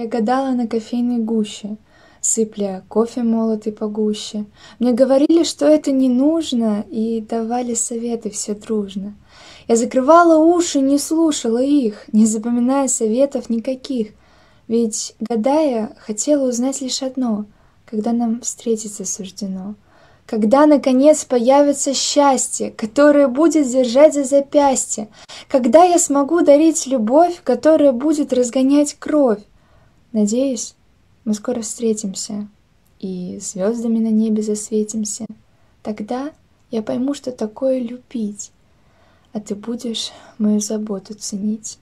Я гадала на кофейной гуще, Сыпля кофе молотый погуще. Мне говорили, что это не нужно, И давали советы все дружно. Я закрывала уши, не слушала их, Не запоминая советов никаких. Ведь, гадая, хотела узнать лишь одно — Когда нам встретиться суждено — когда, наконец, появится счастье, которое будет держать за запястье, когда я смогу дарить любовь, которая будет разгонять кровь. Надеюсь, мы скоро встретимся и звездами на небе засветимся. Тогда я пойму, что такое любить, а ты будешь мою заботу ценить.